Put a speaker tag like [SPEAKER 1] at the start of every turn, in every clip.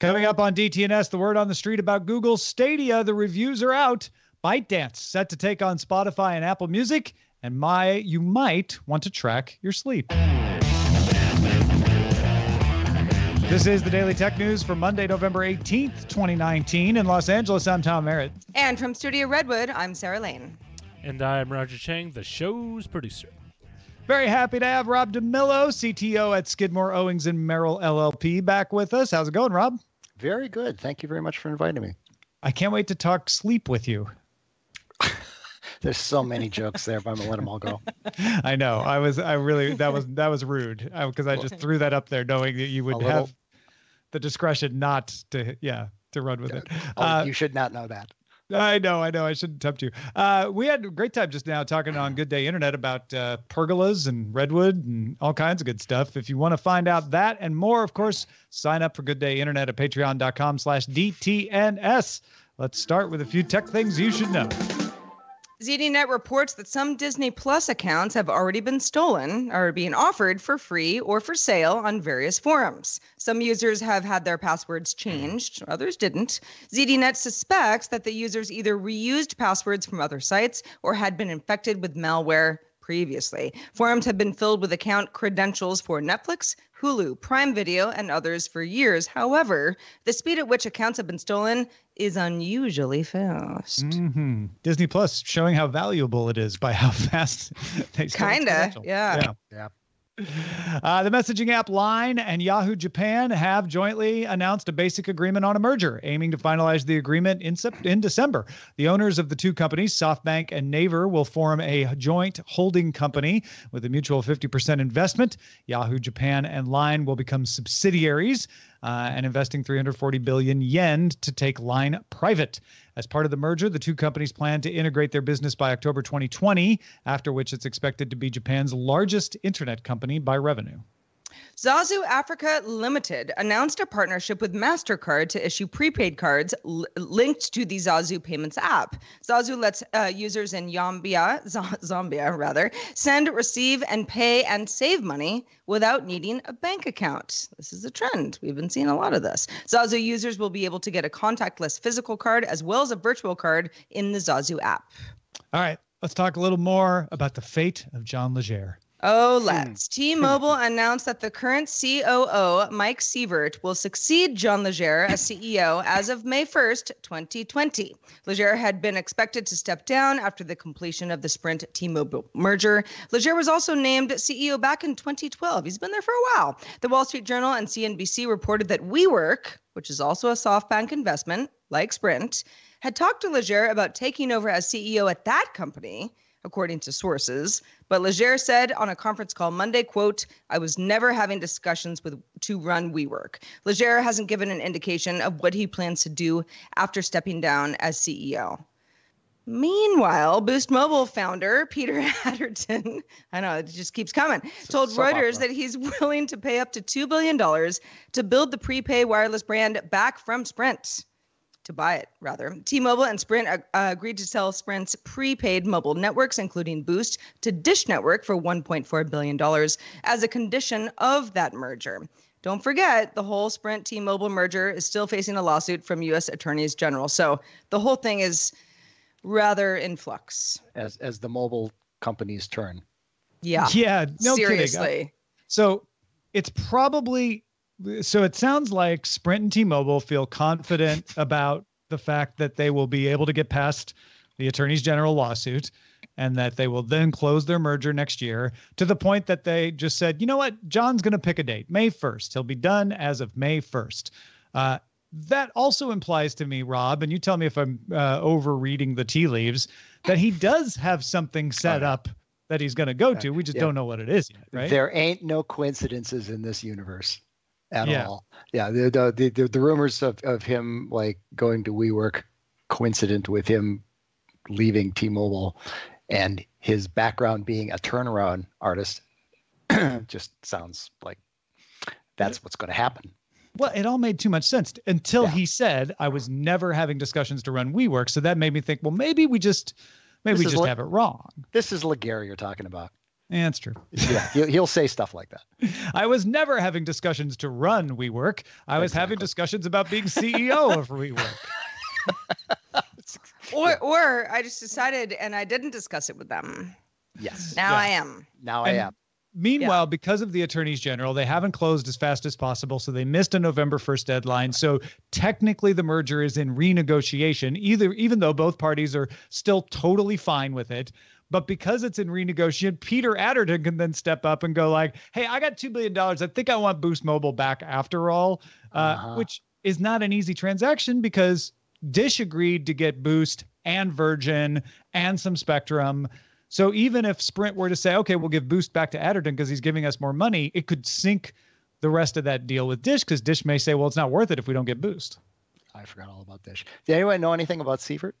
[SPEAKER 1] Coming up on DTNS, the word on the street about Google Stadia. The reviews are out. ByteDance set to take on Spotify and Apple Music, and my you might want to track your sleep. This is the Daily Tech News for Monday, November 18th, 2019. In Los Angeles, I'm Tom Merritt.
[SPEAKER 2] And from Studio Redwood, I'm Sarah Lane.
[SPEAKER 3] And I'm Roger Chang, the show's producer.
[SPEAKER 1] Very happy to have Rob DeMillo, CTO at Skidmore, Owings, and Merrill LLP, back with us. How's it going, Rob?
[SPEAKER 4] Very good. Thank you very much for inviting me.
[SPEAKER 1] I can't wait to talk sleep with you.
[SPEAKER 4] There's so many jokes there, but I'm gonna let them all go.
[SPEAKER 1] I know. I was. I really. That was. That was rude because I, I, just threw that up there, knowing that you would little, have the discretion not to. Yeah, to run with it.
[SPEAKER 4] Oh, uh, you should not know that.
[SPEAKER 1] I know, I know. I shouldn't tempt you. Uh, we had a great time just now talking on Good Day Internet about uh, pergolas and redwood and all kinds of good stuff. If you want to find out that and more, of course, sign up for Good Day Internet at patreon.com slash DTNS. Let's start with a few tech things you should know.
[SPEAKER 2] ZDNet reports that some Disney Plus accounts have already been stolen or are being offered for free or for sale on various forums. Some users have had their passwords changed, others didn't. ZDNet suspects that the users either reused passwords from other sites or had been infected with malware previously. Forums have been filled with account credentials for Netflix, Hulu, Prime Video, and others for years. However, the speed at which accounts have been stolen is unusually fast.
[SPEAKER 1] Mm-hmm. Disney Plus showing how valuable it is by how fast they
[SPEAKER 2] kinda, yeah.
[SPEAKER 1] yeah, yeah. Uh, the messaging app Line and Yahoo Japan have jointly announced a basic agreement on a merger, aiming to finalize the agreement in, in December. The owners of the two companies, SoftBank and Naver, will form a joint holding company with a mutual 50% investment. Yahoo Japan and Line will become subsidiaries uh, and investing 340 billion yen to take Line private. As part of the merger, the two companies plan to integrate their business by October 2020, after which it's expected to be Japan's largest internet company by revenue.
[SPEAKER 2] Zazu Africa Limited announced a partnership with MasterCard to issue prepaid cards l- linked to the Zazu Payments app. Zazu lets uh, users in Zambia, Z- Zambia rather, send, receive, and pay and save money without needing a bank account. This is a trend. We've been seeing a lot of this. Zazu users will be able to get a contactless physical card as well as a virtual card in the Zazu app.
[SPEAKER 1] All right, let's talk a little more about the fate of John Legere.
[SPEAKER 2] Oh, hmm. let's. T Mobile announced that the current COO, Mike Sievert, will succeed John Legere as CEO as of May 1st, 2020. Legere had been expected to step down after the completion of the Sprint T Mobile merger. Legere was also named CEO back in 2012. He's been there for a while. The Wall Street Journal and CNBC reported that WeWork, which is also a SoftBank investment like Sprint, had talked to Legere about taking over as CEO at that company according to sources. But Legere said on a conference call Monday, quote, I was never having discussions with to run WeWork. Legere hasn't given an indication of what he plans to do after stepping down as CEO. Meanwhile, Boost Mobile founder Peter Adderton, I know it just keeps coming, told Reuters opera. that he's willing to pay up to $2 billion to build the prepay wireless brand back from Sprint to buy it, rather. T Mobile and Sprint uh, agreed to sell Sprint's prepaid mobile networks, including Boost, to Dish Network for $1.4 billion as a condition of that merger. Don't forget, the whole Sprint T Mobile merger is still facing a lawsuit from U.S. attorneys general. So the whole thing is rather in flux.
[SPEAKER 4] As, as the mobile companies turn.
[SPEAKER 2] Yeah.
[SPEAKER 1] Yeah. No
[SPEAKER 2] Seriously.
[SPEAKER 1] Kidding. So it's probably so it sounds like Sprint and T-Mobile feel confident about the fact that they will be able to get past the attorney's general lawsuit and that they will then close their merger next year to the point that they just said, you know what, John's going to pick a date, May 1st. He'll be done as of May 1st. Uh, that also implies to me, Rob, and you tell me if I'm uh, overreading the tea leaves, that he does have something set up that he's going to go to. We just yeah. don't know what it is yet, right?
[SPEAKER 4] There ain't no coincidences in this universe at yeah. all. Yeah, the, the the, the rumors of, of him like going to WeWork coincident with him leaving T-Mobile and his background being a turnaround artist just sounds like that's what's going to happen.
[SPEAKER 1] Well, it all made too much sense until yeah. he said I was never having discussions to run WeWork. So that made me think, well, maybe we just maybe this we just Le- have it wrong.
[SPEAKER 4] This is Legere you're talking about.
[SPEAKER 1] Yeah, that's true.
[SPEAKER 4] Yeah, he'll, he'll say stuff like that.
[SPEAKER 1] I was never having discussions to run WeWork. I was having discussions about being CEO of WeWork.
[SPEAKER 2] Or or I just decided and I didn't discuss it with them.
[SPEAKER 4] Yes.
[SPEAKER 2] Now
[SPEAKER 1] Yeah.
[SPEAKER 2] I am.
[SPEAKER 4] Now I
[SPEAKER 1] And-
[SPEAKER 4] am.
[SPEAKER 1] Meanwhile, because of the attorneys general, they haven't closed as fast as possible, so they missed a November 1st deadline. So technically, the merger is in renegotiation, either even though both parties are still totally fine with it. But because it's in renegotiation, Peter Adderton can then step up and go like, "Hey, I got two billion dollars. I think I want Boost Mobile back after all," uh,
[SPEAKER 4] Uh-huh.
[SPEAKER 1] which is not an easy transaction because Dish agreed to get Boost and Virgin and some Spectrum. So even if Sprint were to say, okay, we'll give Boost back to Adderton because he's giving us more money, it could sink the rest of that deal with Dish because Dish may say, well, it's not worth it if we don't get Boost.
[SPEAKER 4] I forgot all about Dish. Did anyone know anything about Sievert?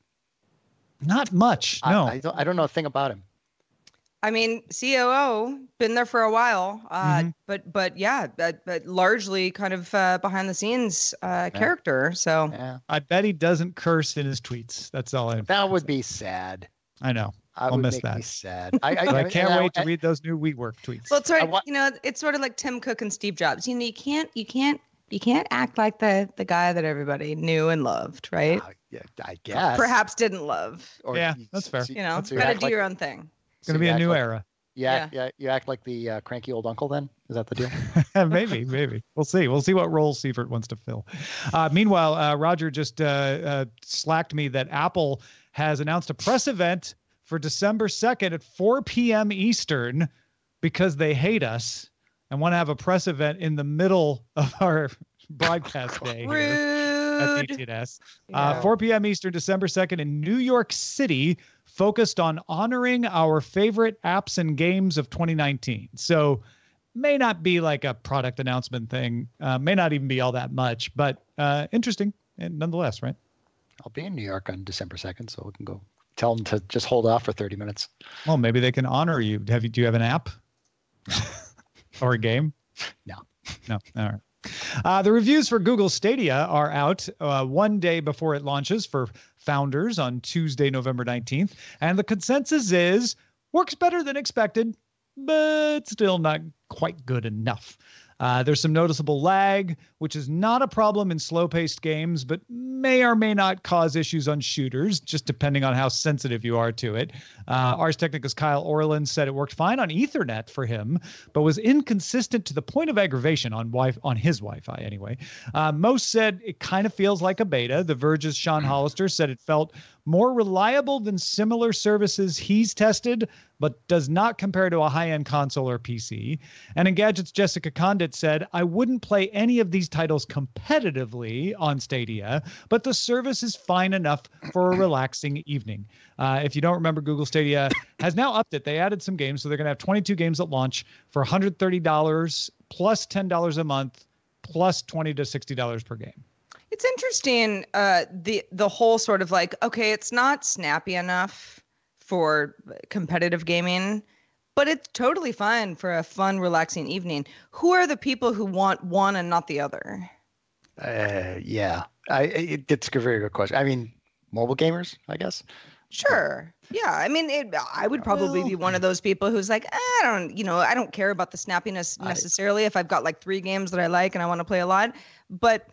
[SPEAKER 1] Not much.
[SPEAKER 4] I-
[SPEAKER 1] No.
[SPEAKER 4] I, don't. I don't know a thing about him.
[SPEAKER 2] I mean, COO been there for a while, uh,
[SPEAKER 1] Mhm.
[SPEAKER 2] but but yeah, but, but largely kind of uh, behind the scenes uh, character. So
[SPEAKER 4] Yeah,
[SPEAKER 1] I bet he doesn't curse in his tweets. That's all I,
[SPEAKER 4] that would be sad.
[SPEAKER 1] I know.
[SPEAKER 4] I
[SPEAKER 1] I'll
[SPEAKER 4] would
[SPEAKER 1] miss
[SPEAKER 4] make
[SPEAKER 1] that.
[SPEAKER 4] me sad. I, I,
[SPEAKER 1] I can't
[SPEAKER 4] I-
[SPEAKER 1] wait to read those new WeWork tweets.
[SPEAKER 2] well, it's sort
[SPEAKER 4] I
[SPEAKER 2] of
[SPEAKER 4] wa-
[SPEAKER 2] you know, it's sort of like Tim Cook and Steve Jobs. You know, you can't you can't you can't act like the the guy that everybody knew and loved, right?
[SPEAKER 4] Uh, yeah, I guess.
[SPEAKER 2] Perhaps didn't love.
[SPEAKER 4] Or
[SPEAKER 1] Yeah,
[SPEAKER 4] you-
[SPEAKER 1] that's fair.
[SPEAKER 4] so
[SPEAKER 2] You know,
[SPEAKER 4] so you
[SPEAKER 2] gotta do
[SPEAKER 4] like-
[SPEAKER 2] your own thing.
[SPEAKER 1] it's going to
[SPEAKER 4] so
[SPEAKER 1] be a new
[SPEAKER 4] like-
[SPEAKER 1] era.
[SPEAKER 4] You act, yeah. you act like the uh, cranky old uncle. Then is that the deal?
[SPEAKER 1] maybe, maybe. We'll see. We'll see what role Sievert wants to fill. Uh, meanwhile, uh, Roger just uh, uh, slacked me that Apple has announced a press event for December 2nd at 4 p.m. Eastern because they hate us and want to have a press event in the middle of our broadcast day here at
[SPEAKER 2] Rude.
[SPEAKER 1] DTNS.
[SPEAKER 2] Yeah.
[SPEAKER 1] Uh, 4 p.m. Eastern, December 2nd in New York City, focused on honoring our favorite apps and games of 2019. So, may not be like a product announcement thing, uh, may not even be all that much, but uh, interesting and nonetheless, right?
[SPEAKER 4] I'll be in New York on December second, so we can go. Tell them to just hold off for thirty minutes.
[SPEAKER 1] Well, maybe they can honor you. Have you? Do you have an app or a game?
[SPEAKER 4] No.
[SPEAKER 1] No. All right. Uh, the reviews for Google Stadia are out uh, one day before it launches for founders on Tuesday, November 19th. And the consensus is works better than expected, but still not quite good enough. Uh, there's some noticeable lag, which is not a problem in slow paced games, but may or may not cause issues on shooters, just depending on how sensitive you are to it. Uh, Ars Technica's Kyle Orland said it worked fine on Ethernet for him, but was inconsistent to the point of aggravation on wi- on his Wi-Fi anyway. Uh, most said it kind of feels like a beta. The Verge's Sean Hollister said it felt more reliable than similar services he's tested, but does not compare to a high-end console or PC. And Engadget's Jessica Condit said, "I wouldn't play any of these titles competitively on Stadia, but the service is fine enough for a relaxing evening." Uh, if you don't remember, Google Stadia has now upped it. They added some games, so they're going to have 22 games at launch for $130 plus $10 a month plus 20 to $60 per game.
[SPEAKER 2] It's interesting. Uh, the the whole sort of like, okay, it's not snappy enough for competitive gaming, but it's totally fine for a fun, relaxing evening. Who are the people who want one and not the other?
[SPEAKER 4] Uh, yeah, I, it, it's a very good question. I mean, mobile gamers, I guess.
[SPEAKER 2] Sure. Yeah. I mean, it, I would probably be one of those people who's like, I don't, you know, I don't care about the snappiness
[SPEAKER 4] I-
[SPEAKER 2] necessarily if I've got like three games that I like and I want to play a lot. But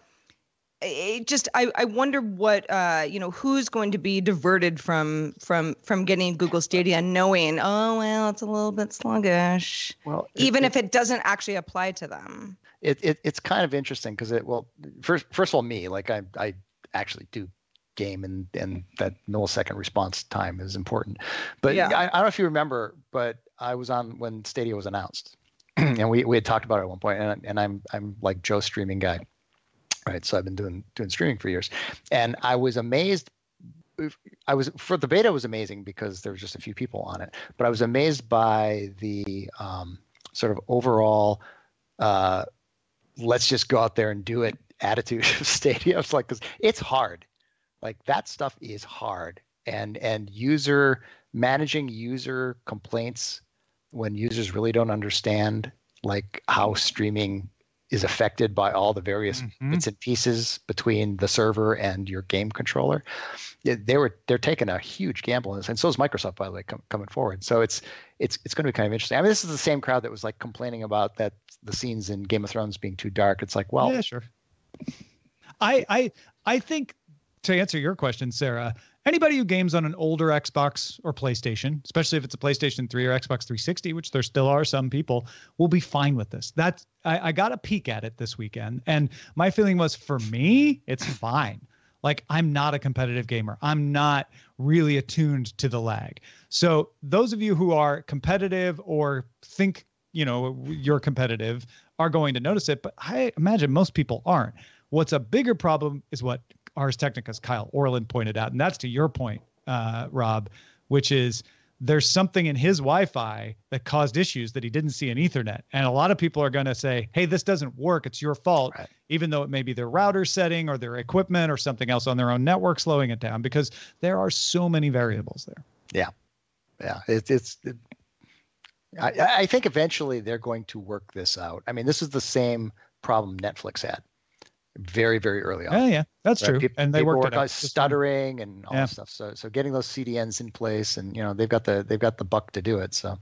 [SPEAKER 2] it just, I, I wonder what, uh, you know, who's going to be diverted from, from, from getting Google Stadia knowing, oh, well, it's a little bit sluggish,
[SPEAKER 4] Well, it-
[SPEAKER 2] even
[SPEAKER 4] it-
[SPEAKER 2] if it doesn't actually apply to them.
[SPEAKER 4] it, it it's kind of interesting because it well first first of all me like I I actually do game and and that millisecond response time is important. But
[SPEAKER 2] Yeah.
[SPEAKER 4] I, I don't know if you remember, but I was on when Stadia was announced, and we we had talked about it at one point, and and I'm I'm like Joe streaming guy, right? So I've been doing doing streaming for years, and I was amazed. I was for the beta was amazing because there was just a few people on it, but I was amazed by the um, sort of overall uh, let's just go out there and do it attitude of Stadia. It's like, cause it's hard. Like that stuff is hard. And, and user managing user complaints when users really don't understand like how streaming is affected by all the various
[SPEAKER 1] Mhm.
[SPEAKER 4] bits and pieces between the server and your game controller. They were they're taking a huge gamble this, and so is Microsoft by the way com- coming forward. So it's it's it's going to be kind of interesting. I mean, this is the same crowd that was like complaining about that the scenes in Game of Thrones being too dark. It's like, well,
[SPEAKER 1] yeah, sure. I I I think to answer your question, Sarah, anybody who games on an older Xbox or PlayStation, especially if it's a PlayStation 3 or Xbox 360, which there still are some people, will be fine with this. That's I, I got a peek at it this weekend, and my feeling was for me, it's fine. Like I'm not a competitive gamer. I'm not really attuned to the lag. So those of you who are competitive or think you know you're competitive are going to notice it, but I imagine most people aren't. What's a bigger problem is what Ars Technica's Kyle Orland pointed out, and that's to your point, uh, Rob, which is there's something in his Wi-Fi that caused issues that he didn't see in Ethernet, and a lot of people are going to say, "Hey, this doesn't work. It's your fault,"
[SPEAKER 4] Right.
[SPEAKER 1] even though it may be their router setting or their equipment or something else on their own network slowing it down, because there are so many variables there.
[SPEAKER 4] yeah, it, it's. It, I, I think eventually they're going to work this out. I mean, this is the same problem Netflix had very, very early on.
[SPEAKER 1] Yeah, yeah, that's
[SPEAKER 4] right?
[SPEAKER 1] true,
[SPEAKER 4] Peop-
[SPEAKER 1] and they
[SPEAKER 4] people
[SPEAKER 1] worked
[SPEAKER 4] work
[SPEAKER 1] out.
[SPEAKER 4] on
[SPEAKER 1] just fine.
[SPEAKER 4] stuttering and all
[SPEAKER 1] Yeah.
[SPEAKER 4] that stuff. So, so getting those CDNs in place, and you know, they've got the they've got the buck to do it. So,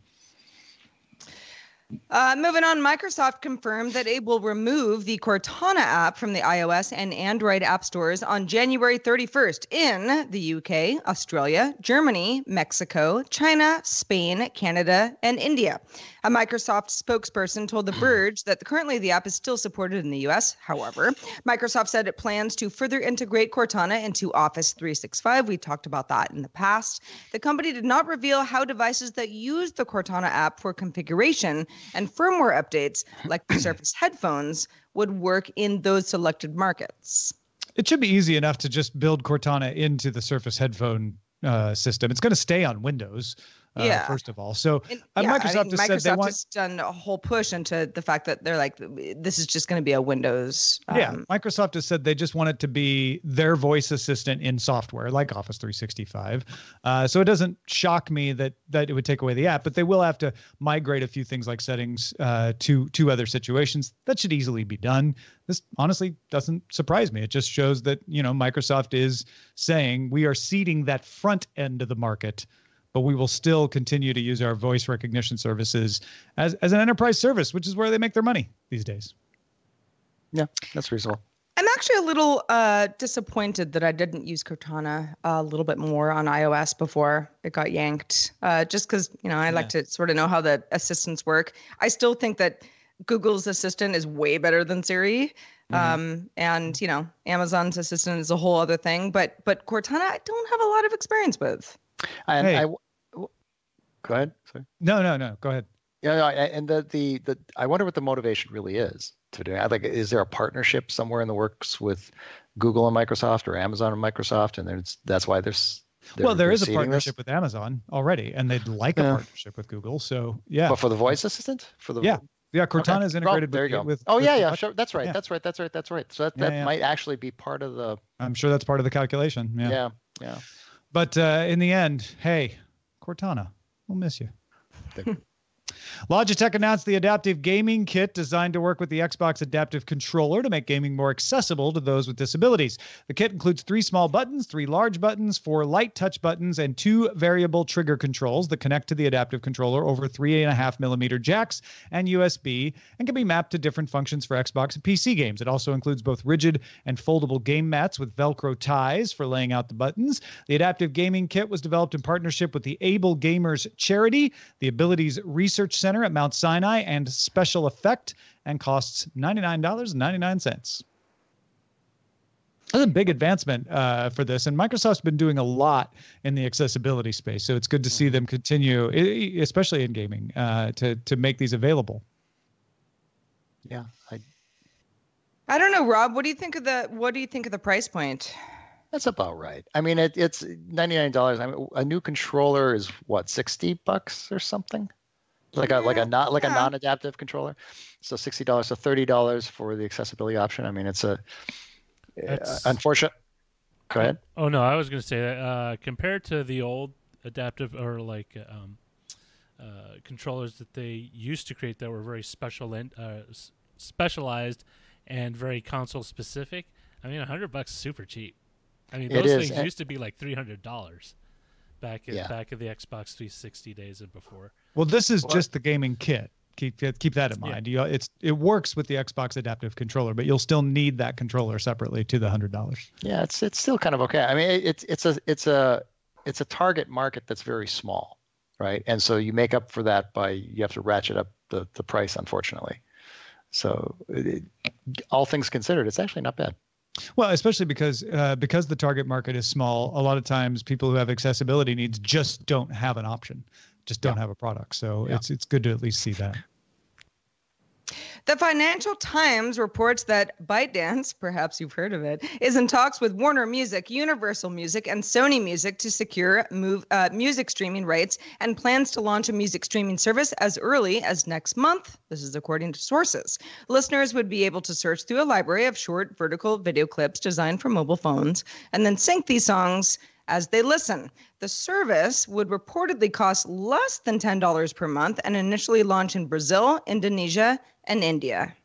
[SPEAKER 2] Uh, moving on, Microsoft confirmed that it will remove the Cortana app from the iOS and Android app stores on January 31st in the UK, Australia, Germany, Mexico, China, Spain, Canada, and India. A Microsoft spokesperson told The Verge that currently the app is still supported in the US. However, Microsoft said it plans to further integrate Cortana into Office 365. We talked about that in the past. The company did not reveal how devices that use the Cortana app for configuration and firmware updates, like the Surface headphones, would work in those selected markets.
[SPEAKER 1] It should be easy enough to just build Cortana into the Surface headphone uh, system. It's going to stay on Windows, uh,
[SPEAKER 2] Yeah.
[SPEAKER 1] first of all. So
[SPEAKER 2] And,
[SPEAKER 1] Uh,
[SPEAKER 2] yeah,
[SPEAKER 1] Microsoft
[SPEAKER 2] I mean,
[SPEAKER 1] has said they
[SPEAKER 2] Microsoft
[SPEAKER 1] want-
[SPEAKER 2] done a whole push into the fact that they're like, this is just going to be a Windows.
[SPEAKER 1] yeah,
[SPEAKER 2] um,
[SPEAKER 1] Microsoft has said they just want it to be their voice assistant in software, like Office 365. Uh, so it doesn't shock me that that it would take away the app, but they will have to migrate a few things like settings uh, to to other situations. That should easily be done. This honestly doesn't surprise me. It just shows that you know Microsoft is saying we are ceding that front end of the market. But we will still continue to use our voice recognition services as, as an enterprise service, which is where they make their money these days.
[SPEAKER 4] yeah, that's reasonable.
[SPEAKER 2] I'm actually a little uh, disappointed that I didn't use Cortana a little bit more on iOS before it got yanked. Uh, just because you know I like to sort of know how the assistants work. I still think that Google's assistant is way better than Siri,
[SPEAKER 4] Mm-hmm.
[SPEAKER 2] um, and you know Amazon's assistant is a whole other thing. But but Cortana, I don't have a lot of experience with.
[SPEAKER 4] And
[SPEAKER 1] Hey.
[SPEAKER 4] I, w- w- go ahead. Sorry.
[SPEAKER 1] No, no, no. Go ahead.
[SPEAKER 4] Yeah, no, and the, the the I wonder what the motivation really is to do it. Like, is there a partnership somewhere in the works with Google and Microsoft or Amazon and Microsoft, and there's that's why there's
[SPEAKER 1] well, there is a
[SPEAKER 4] seeding this?
[SPEAKER 1] partnership with Amazon already, and they'd like a partnership with Google. So yeah,
[SPEAKER 4] But for the voice assistant, for the
[SPEAKER 1] Yeah, yeah.
[SPEAKER 4] Okay.
[SPEAKER 1] Cortana is
[SPEAKER 4] Well,
[SPEAKER 1] integrated
[SPEAKER 4] there
[SPEAKER 1] with,
[SPEAKER 4] you go.
[SPEAKER 1] with.
[SPEAKER 4] oh
[SPEAKER 1] with
[SPEAKER 4] yeah, yeah, sure. That's right.
[SPEAKER 1] Yeah.
[SPEAKER 4] That's right. That's right. That's right. So that
[SPEAKER 1] Yeah,
[SPEAKER 4] that
[SPEAKER 1] yeah.
[SPEAKER 4] might actually be part of the
[SPEAKER 1] I'm sure that's part of the calculation. Yeah.
[SPEAKER 4] yeah yeah.
[SPEAKER 1] But uh, in the end, hey, Cortana, we'll miss you. Logitech announced the adaptive gaming kit designed to work with the Xbox Adaptive Controller to make gaming more accessible to those with disabilities. The kit includes three small buttons, three large buttons, four light touch buttons, and two variable trigger controls that connect to the adaptive controller over three and a half millimeter jacks and USB and can be mapped to different functions for Xbox and PC games. It also includes both rigid and foldable game mats with Velcro ties for laying out the buttons. The adaptive gaming kit was developed in partnership with the Able Gamers charity, the Abilities Research Center at Mount Sinai, and Special Effect, and costs $99.99. That's a big advancement uh, for this, and Microsoft's been doing a lot in the accessibility space. So it's good to see them continue, especially in gaming, uh, to to make these available.
[SPEAKER 4] Yeah, I,
[SPEAKER 2] I don't know, Rob. What do you think of the What do you think of the price point?
[SPEAKER 4] that's about right. I mean, it, it's ninety nine dollars. I mean, a new controller is what sixty bucks or something, like a like a not like a non adaptive controller. So sixty dollars, so thirty dollars for the accessibility option. I mean, it's a uh,
[SPEAKER 3] That's-
[SPEAKER 4] unfortunate. Go ahead.
[SPEAKER 3] Oh no, I was going to say that uh, compared to the old adaptive or like um, uh, controllers that they used to create that were very special and uh, specialized and very console specific. I mean, a hundred bucks is super cheap. I mean, those things
[SPEAKER 4] and-
[SPEAKER 3] used to be like three hundred dollars back in
[SPEAKER 4] Yeah.
[SPEAKER 3] back in the Xbox 360 days and before.
[SPEAKER 1] Well, this is
[SPEAKER 4] Well,
[SPEAKER 1] just the gaming kit. Keep keep that in
[SPEAKER 3] Yeah.
[SPEAKER 1] mind. You, it's it works with the Xbox adaptive controller, but you'll still need that controller separately to the hundred dollars.
[SPEAKER 4] Yeah, it's it's still kind of okay. I mean, it's it's a it's a it's a target market that's very small, right? And so you make up for that by you have to ratchet up the the price, unfortunately. So, it, all things considered, it's actually not bad.
[SPEAKER 1] Well, especially because uh, because the target market is small, a lot of times people who have accessibility needs just don't have an option, just don't have a product. So
[SPEAKER 4] Yeah.
[SPEAKER 1] it's it's good to at least see that.
[SPEAKER 2] The Financial Times reports that ByteDance, perhaps you've heard of it, is in talks with Warner Music, Universal Music, and Sony Music to secure move, uh, music streaming rights and plans to launch a music streaming service as early as next month. This is according to sources. Listeners would be able to search through a library of short vertical video clips designed for mobile phones and then sync these songs as they listen. The service would reportedly cost less than $10 per month and initially launch in Brazil, Indonesia, and India.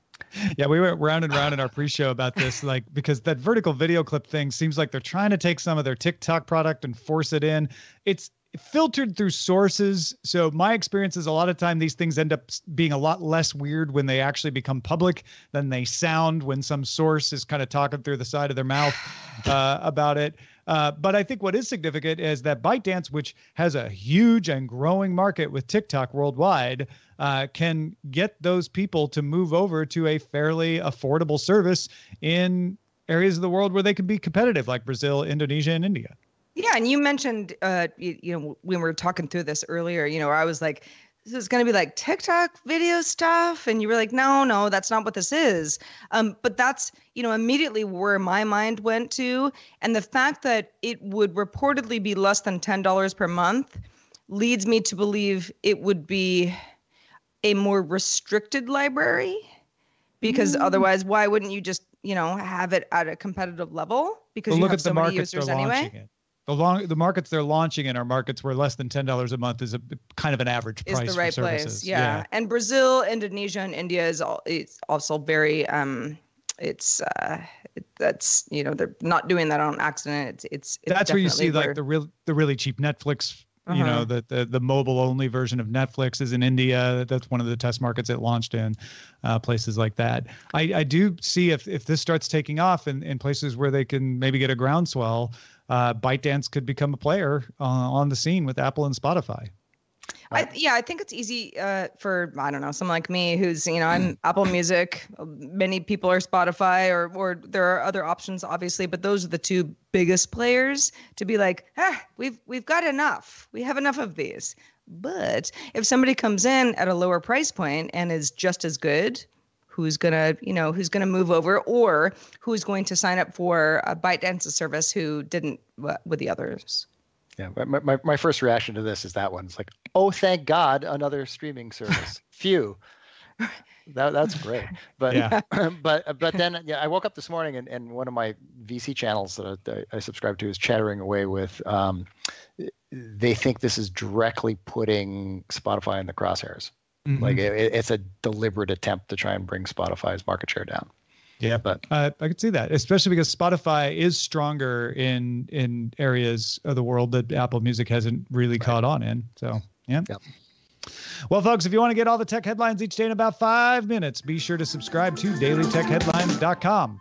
[SPEAKER 1] Yeah, we went round and round in our pre-show about this, like because that vertical video clip thing seems like they're trying to take some of their TikTok product and force it in. It's filtered through sources. So my experience is a lot of time these things end up being a lot less weird when they actually become public than they sound when some source is kind of talking through the side of their mouth uh, about it. Uh, but I think what is significant is that ByteDance, which has a huge and growing market with TikTok worldwide, uh, can get those people to move over to a fairly affordable service in areas of the world where they can be competitive, like Brazil, Indonesia, and India.
[SPEAKER 2] Yeah, and you mentioned, uh, you, you know, when we were talking through this earlier, you know, I was like, this is going to be like TikTok video stuff, and you were like, no, no, that's not what this is. Um, but that's, you know, immediately where my mind went to, and the fact that it would reportedly be less than ten dollars per month leads me to believe it would be a more restricted library, because otherwise, why wouldn't you just, you know, have it at a competitive level? Because
[SPEAKER 1] But
[SPEAKER 2] you
[SPEAKER 1] look
[SPEAKER 2] have
[SPEAKER 1] at the
[SPEAKER 2] so many users anyway.
[SPEAKER 1] in. The long the markets they're launching in are markets where less than ten dollars a month is a kind of an average price is
[SPEAKER 2] the right
[SPEAKER 1] for
[SPEAKER 2] place.
[SPEAKER 1] services.
[SPEAKER 2] Yeah. And Brazil, Indonesia, and India is all it's also very um it's uh it, that's you know they're not doing that on accident. It's it's, it's
[SPEAKER 1] that's where you see
[SPEAKER 2] definitely
[SPEAKER 1] like the real the really cheap Netflix. You
[SPEAKER 2] Uh-huh.
[SPEAKER 1] know the, the the mobile only version of Netflix is in India. That's one of the test markets it launched in, uh, places like that. I, I do see if if this starts taking off in, in places where they can maybe get a groundswell, uh, ByteDance could become a player uh, on the scene with Apple and Spotify.
[SPEAKER 2] I, yeah, I think it's easy uh, for I don't know someone like me who's you know I'm Apple Music. Many people are Spotify, or or there are other options obviously, but those are the two biggest players to be like, ah, we've we've got enough. We have enough of these. But if somebody comes in at a lower price point and is just as good, who's gonna you know who's gonna move over, or who's going to sign up for a ByteDance service who didn't with the others?
[SPEAKER 4] Yeah, my, my, my first reaction to this is that one. It's like, oh, thank God, another streaming service. Phew. That, that's great. But
[SPEAKER 1] Yeah.
[SPEAKER 4] but but then yeah, I woke up this morning and, and one of my VC channels that I, I subscribe to is chattering away with um, they think this is directly putting Spotify in the crosshairs.
[SPEAKER 1] Mhm.
[SPEAKER 4] Like it, it's a deliberate attempt to try and bring Spotify's market share down.
[SPEAKER 1] Yeah,
[SPEAKER 4] but
[SPEAKER 1] uh, I could see that, especially because Spotify is stronger in in areas of the world that Apple Music hasn't really caught on in. So, yeah.
[SPEAKER 4] Yep.
[SPEAKER 1] Well, folks, if you want to get all the tech headlines each day in about five minutes, be sure to subscribe to dailytechheadlines.com.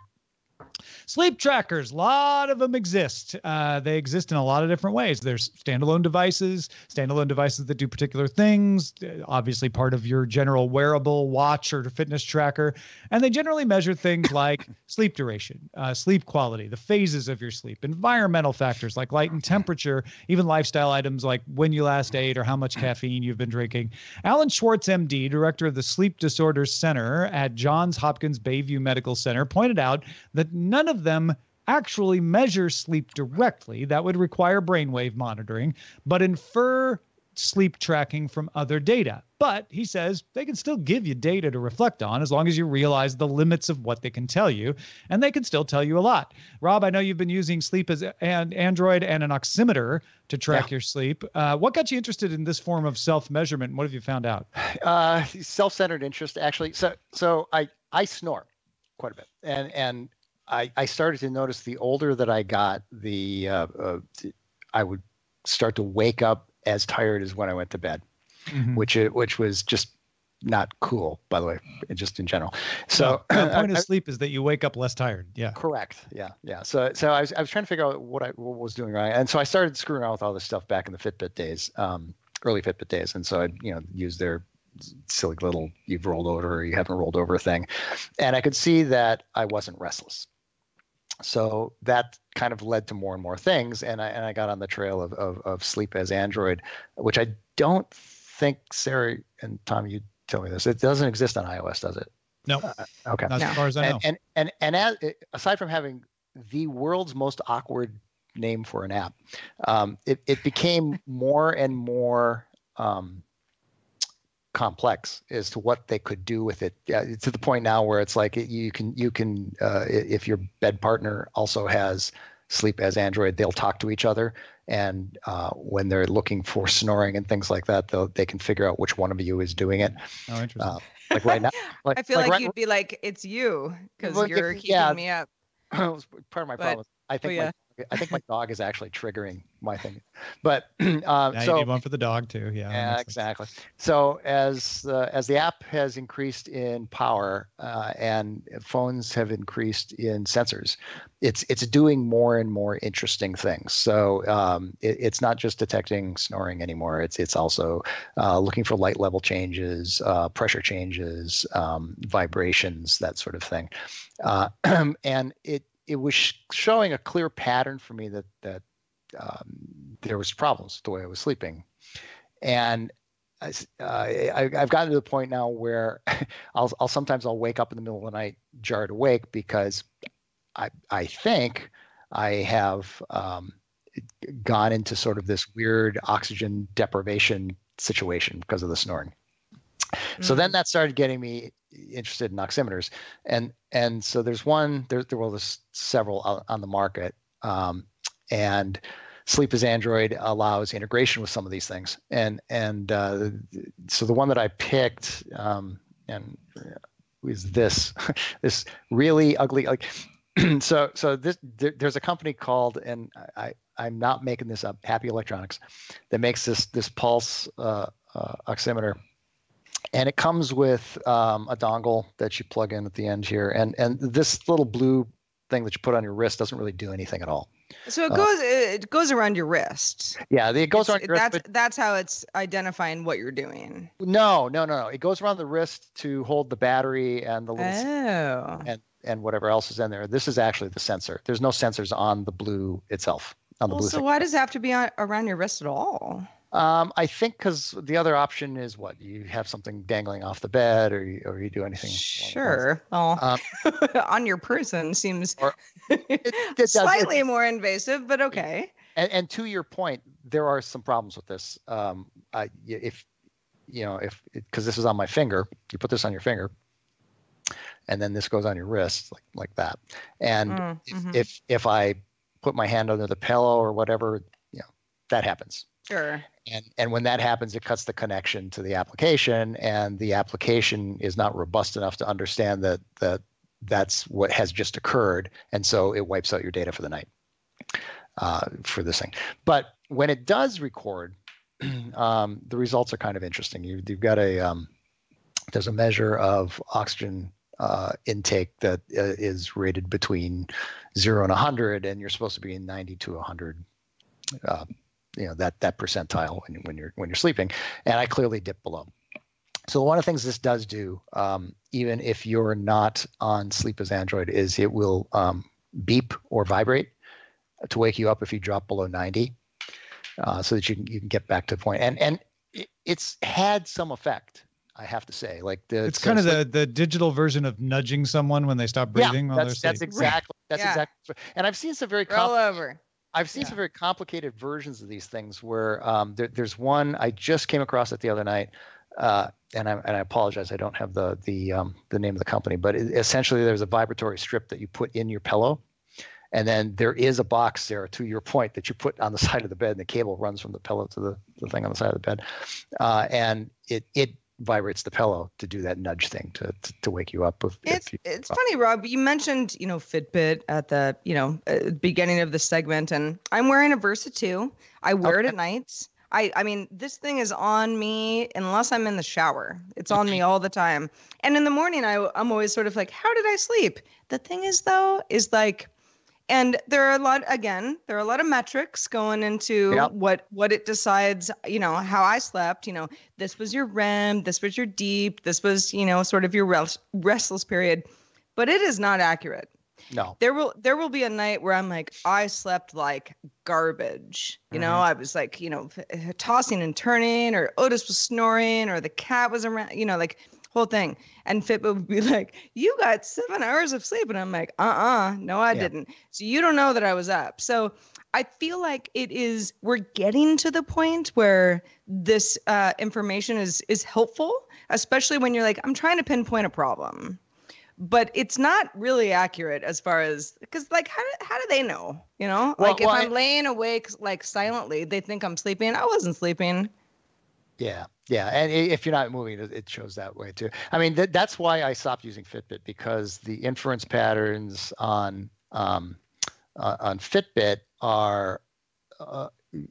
[SPEAKER 1] Sleep trackers, a lot of them exist. Uh, they exist in a lot of different ways. There's standalone devices, standalone devices that do particular things, uh, obviously part of your general wearable watch or fitness tracker. And they generally measure things like sleep duration, uh, sleep quality, the phases of your sleep, environmental factors like light and temperature, even lifestyle items like when you last ate or how much caffeine you've been drinking. Alan Schwartz, MD, director of the Sleep Disorders Center at Johns Hopkins Bayview Medical Center, pointed out that none of them actually measure sleep directly. That would require brainwave monitoring, but infer sleep tracking from other data. But he says they can still give you data to reflect on as long as you realize the limits of what they can tell you, and they can still tell you a lot. Rob, I know you've been using sleep as an Android and an oximeter to track
[SPEAKER 4] Yeah.
[SPEAKER 1] your sleep. Uh, what got you interested in this form of self measurement? What have you found out?
[SPEAKER 4] uh self-centered interest actually so so i I snore quite a bit, and and I I started to notice the older that I got, the uh, uh, I would start to wake up as tired as when I went to bed, mm-hmm. which which was just not cool, by the way, just in general. So
[SPEAKER 1] no, the point I, of sleep is that you wake up less tired. Yeah.
[SPEAKER 4] Correct. Yeah. Yeah. So so I was I was trying to figure out what I what was doing right, and so I started screwing around with all this stuff back in the Fitbit days, um, early Fitbit days, and so I you know use their silly little you've rolled over or you haven't rolled over thing, and I could see that I wasn't restless. So that kind of led to more and more things, and I and I got on the trail of of, of sleep as Android, which I don't think Sarah and Tom you tell me this. It doesn't exist on iOS, does it?
[SPEAKER 1] No.
[SPEAKER 4] Uh, okay.
[SPEAKER 1] Not as far as I
[SPEAKER 4] know. And and and, and as, aside from having the world's most awkward name for an app, um, it it became more and more um, complex as to what they could do with it. Yeah, to the point now where it's like you can you can uh, if your bed partner also has sleep as Android, they'll talk to each other and uh, when they're looking for snoring and things like that, they they can figure out which one of you is doing it.
[SPEAKER 1] Oh, interesting. Uh,
[SPEAKER 4] like right now,
[SPEAKER 2] like, I feel like, like right, you'd be like, "It's you," because you're keeping yeah, me up.
[SPEAKER 4] part of my but, problem. I think oh, yeah. my, I think my dog is actually triggering my thing. But uh,
[SPEAKER 1] now
[SPEAKER 4] so
[SPEAKER 1] you need one for the dog too. Yeah.
[SPEAKER 4] Yeah, exactly. So as uh, as the app has increased in power uh, and phones have increased in sensors, it's it's doing more and more interesting things. So um, it, it's not just detecting snoring anymore. It's it's also uh, looking for light level changes, uh, pressure changes, um, vibrations, that sort of thing, uh, and it it was showing a clear pattern for me that that um, there was problems with the way I was sleeping, and uh, I, have gotten to the point now where I'll, I'll sometimes I'll wake up in the middle of the night jarred awake because I I think I have um, gone into sort of this weird oxygen deprivation situation because of the snoring. Mm-hmm. So then mm. that started getting me interested in oximeters, and and so there's one there there well there's several on the market, um, and Sleep as Android allows integration with some of these things, and and uh, so the one that I picked um, and is this this really ugly like so so this there, there's a company called and I I'm not making this up Happy Electronics that makes this this pulse uh, uh, oximeter and it comes with um, a dongle that you plug in at the end here and and this little blue thing that you put on your wrist doesn't really do anything at all
[SPEAKER 2] so it uh, goes uh, it goes around your wrist.
[SPEAKER 4] Yeah, it goes
[SPEAKER 2] it's,
[SPEAKER 4] around your
[SPEAKER 2] that's,
[SPEAKER 4] wrist.
[SPEAKER 2] But, that's how it's identifying what you're doing.
[SPEAKER 4] No, no, no, no. It goes around the wrist to hold the battery and the little
[SPEAKER 2] oh.
[SPEAKER 4] and and whatever else is in there. This is actually the sensor. There's no sensors on the blue itself. On the
[SPEAKER 2] well,
[SPEAKER 4] blue.
[SPEAKER 2] So thing. why does it have to be on, around your wrist at all?
[SPEAKER 4] Um, I think because the other option is what you have something dangling off the bed, or you, or you do anything.
[SPEAKER 2] Sure. Well, um, on your person seems or, it, it slightly more invasive, but okay.
[SPEAKER 4] And, and, to your point, there are some problems with this. Um, I, if you know, if because this is on my finger, you put this on your finger, and then this goes on your wrist like like that. And mm, if, mm-hmm. if if I put my hand under the pillow or whatever, you know, that happens.
[SPEAKER 2] Sure.
[SPEAKER 4] And and when that happens, it cuts the connection to the application, and the application is not robust enough to understand that that that's what has just occurred, and so it wipes out your data for the night uh, for this thing. But when it does record, um, the results are kind of interesting. You, have got a um, there's a measure of oxygen uh, intake that uh, is rated between zero and 100, and you're supposed to be in 90 to 100 uh, you know that that percentile when, when you're when you're sleeping and i clearly dip below so one of the things this does do um, even if you're not on sleep as android is it will um, beep or vibrate to wake you up if you drop below 90 uh, so that you can, you can get back to the point and and it's had some effect I have to say, like the
[SPEAKER 1] it's kind of the the digital version of nudging someone when they stop breathing.
[SPEAKER 4] Yeah, that's, that's exactly that's yeah. exactly. And I've seen some very
[SPEAKER 2] roll over.
[SPEAKER 4] I've seen yeah. some very complicated versions of these things where um, there, there's one I just came across it the other night, uh, and I and I apologize I don't have the the um, the name of the company, but it, essentially there's a vibratory strip that you put in your pillow, and then there is a box there to your point that you put on the side of the bed, and the cable runs from the pillow to the, the thing on the side of the bed, uh, and it it vibrates the pillow to do that nudge thing to to, to wake you up. If,
[SPEAKER 2] it's
[SPEAKER 4] if you,
[SPEAKER 2] it's funny, Rob. You mentioned you know Fitbit at the you know uh, beginning of the segment, and I'm wearing a Versa 2. I wear okay. it at nights. I I mean this thing is on me unless I'm in the shower. It's on me all the time. And in the morning I I'm always sort of like how did I sleep? The thing is though is like and there are a lot again there are a lot of metrics going into yep. what what it decides you know how i slept you know this was your rem this was your deep this was you know sort of your rest, restless period but it is not accurate
[SPEAKER 4] no.
[SPEAKER 2] There will there will be a night where I'm like I slept like garbage. You mm-hmm. know, I was like, you know, tossing and turning or Otis was snoring or the cat was around, you know, like whole thing. And Fitbit would be like, "You got 7 hours of sleep." And I'm like, "Uh-uh, no I yeah. didn't." So you don't know that I was up. So I feel like it is we're getting to the point where this uh, information is is helpful, especially when you're like, I'm trying to pinpoint a problem but it's not really accurate as far as because like how, how do they know you know well, like if well, i'm I, laying awake like silently they think i'm sleeping i wasn't sleeping
[SPEAKER 4] yeah yeah and if you're not moving it shows that way too i mean th- that's why i stopped using fitbit because the inference patterns on um, uh, on fitbit are uh,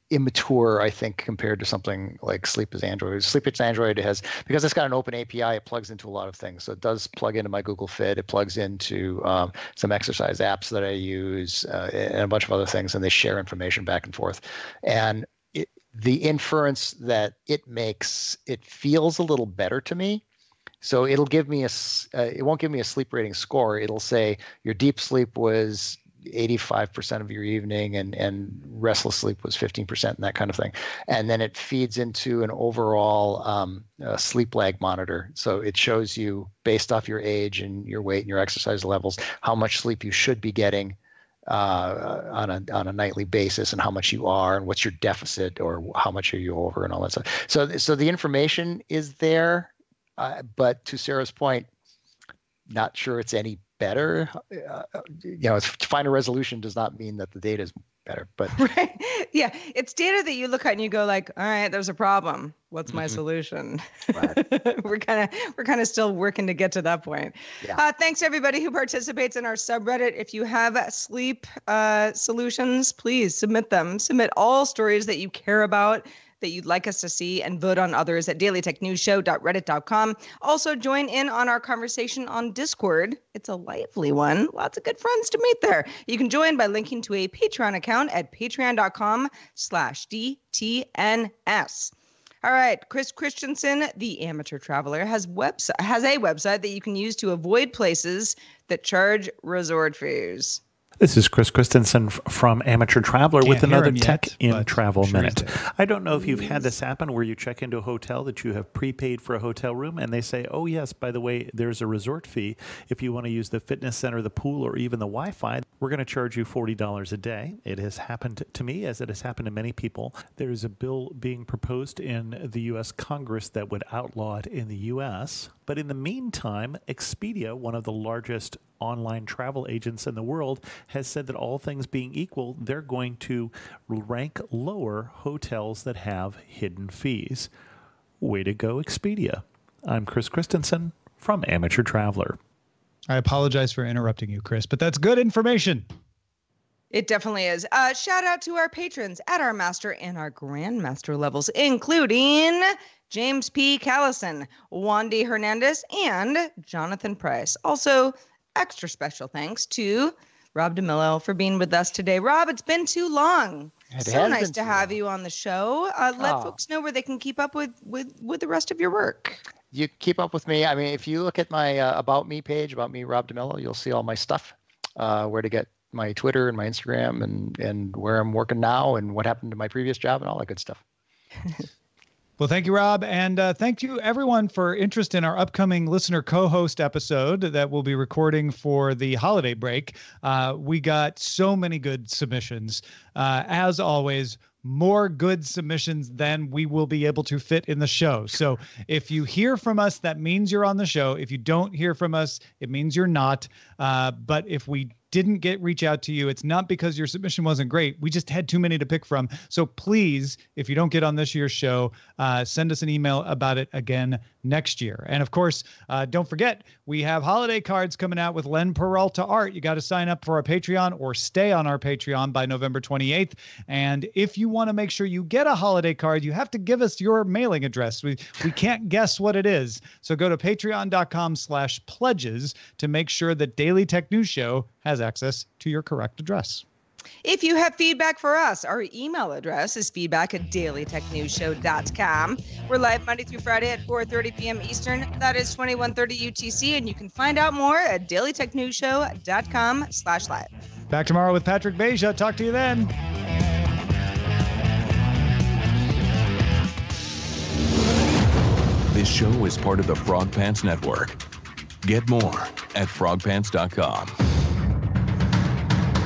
[SPEAKER 4] immature, I think, compared to something like Sleep as Android. Sleep as Android has because it's got an open API. It plugs into a lot of things. So it does plug into my Google Fit. It plugs into um, some exercise apps that I use uh, and a bunch of other things, and they share information back and forth. And the inference that it makes, it feels a little better to me. So it'll give me a, uh, it won't give me a sleep rating score. It'll say your deep sleep was 85% of your evening and, and restless sleep was 15% and that kind of thing. And then it feeds into an overall um, uh, sleep lag monitor. So it shows you based off your age and your weight and your exercise levels, how much sleep you should be getting uh, on a on a nightly basis and how much you are and what's your deficit or how much are you over and all that stuff. So so the information is there, uh, but to Sarah's point, not sure it's any better. Uh, you know, finer resolution does not mean that the data is better, but
[SPEAKER 2] right, yeah, it's data that you look at and you go like, all right, there's a problem. What's my mm-hmm. solution? Right. we're kind of we're kind of still working to get to that point. Yeah. Uh, thanks everybody who participates in our subreddit. If you have sleep uh, solutions, please submit them. Submit all stories that you care about that you'd like us to see and vote on others at dailytechnewsshow.reddit.com. Also, join in on our conversation on Discord. It's a lively one. Lots of good friends to meet there. You can join by linking to a Patreon account at patreon.com slash DTNS. All right, Chris Christensen, the amateur traveler, has website has a website that you can use to avoid places that charge resort fees.
[SPEAKER 5] This is Chris Christensen from Amateur Traveler Can't with another Tech in Travel sure Minute. I don't know if you've had this happen where you check into a hotel that you have prepaid for a hotel room and they say, oh, yes, by the way, there's a resort fee. If you want to use the fitness center, the pool, or even the Wi Fi, we're going to charge you $40 a day. It has happened to me as it has happened to many people. There is a bill being proposed in the U.S. Congress that would outlaw it in the U.S. But in the meantime, Expedia, one of the largest online travel agents in the world, has said that all things being equal, they're going to rank lower hotels that have hidden fees. Way to go, Expedia. I'm Chris Christensen from Amateur Traveler.
[SPEAKER 1] I apologize for interrupting you, Chris, but that's good information.
[SPEAKER 2] It definitely is. Uh, shout out to our patrons at our master and our grandmaster levels, including James P. Callison, Wandy Hernandez, and Jonathan Price. Also, extra special thanks to Rob DeMillo for being with us today. Rob, it's been too long. It so nice to have long. you on the show. Uh, let oh. folks know where they can keep up with, with with the rest of your work.
[SPEAKER 4] You keep up with me. I mean, if you look at my uh, about me page, about me, Rob DeMillo, you'll see all my stuff. Uh, where to get my Twitter and my Instagram and and where I'm working now and what happened to my previous job and all that good stuff.
[SPEAKER 1] Well, thank you, Rob. And uh, thank you, everyone, for interest in our upcoming listener co host episode that we'll be recording for the holiday break. Uh, we got so many good submissions. Uh, as always, more good submissions than we will be able to fit in the show. So if you hear from us, that means you're on the show. If you don't hear from us, it means you're not. Uh, but if we didn't get reach out to you, it's not because your submission wasn't great. We just had too many to pick from. So please, if you don't get on this year's show, uh, send us an email about it again next year. And of course, uh, don't forget, we have holiday cards coming out with Len Peralta art. You got to sign up for our Patreon or stay on our Patreon by November 28th. And if you want to make sure you get a holiday card, you have to give us your mailing address. We, we can't guess what it is. So go to patreon.com slash pledges to make sure that Daily Tech News Show has access to your correct address.
[SPEAKER 2] If you have feedback for us, our email address is feedback at dailytechnewsshow.com. We're live Monday through Friday at 4.30 p.m. Eastern. That is 2130 UTC, and you can find out more at dailytechnewsshow.com slash live.
[SPEAKER 1] Back tomorrow with Patrick Beja. Talk to you then.
[SPEAKER 6] This show is part of the Frog Pants Network. Get more at frogpants.com.